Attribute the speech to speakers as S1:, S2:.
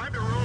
S1: Time to roll.